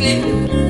livre.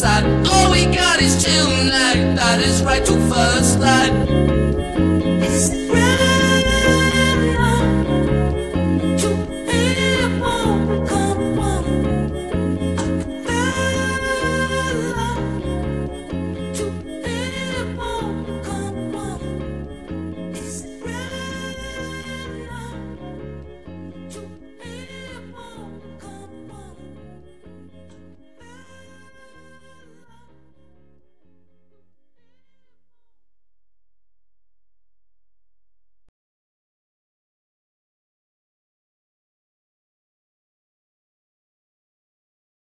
All we got is chill. That is right to first light.